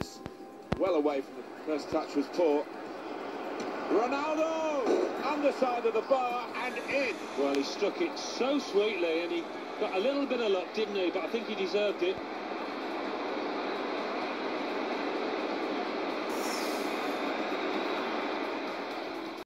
It's Well away from the first touch was poor. Ronaldo! Underside of the bar and in. Well, he struck it so sweetly and he got a little bit of luck, didn't he? But I think he deserved it.